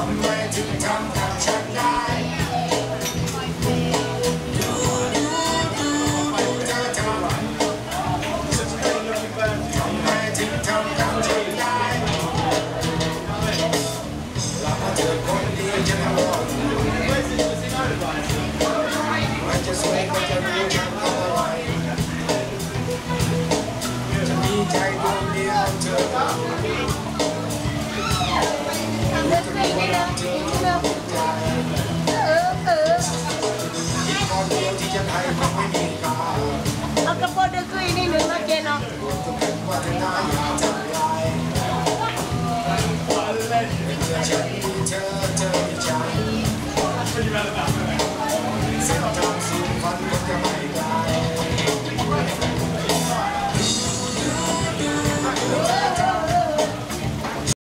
Tell me where come from tonight?